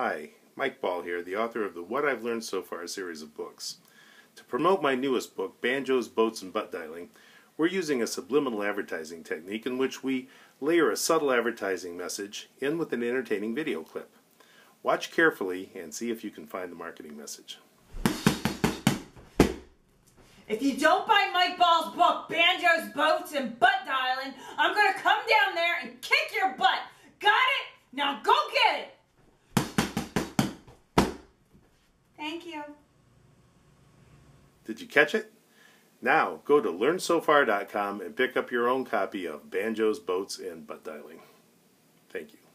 Hi, Mike Ball here, the author of the What I've Learned So Far series of books. To promote my newest book, Banjos, Boats, and Butt Dialing, we're using a subliminal advertising technique in which we layer a subtle advertising message in with an entertaining video clip. Watch carefully and see if you can find the marketing message. If you don't buy Mike Ball's book, Banjos, Boats, and Butt Dialing, I'm going to come down there and kick your butt. Got it? Now go get it. Thank you. Did you catch it? Now, go to learnsofar.com and pick up your own copy of Banjos, Boats, and Butt Dialing. Thank you.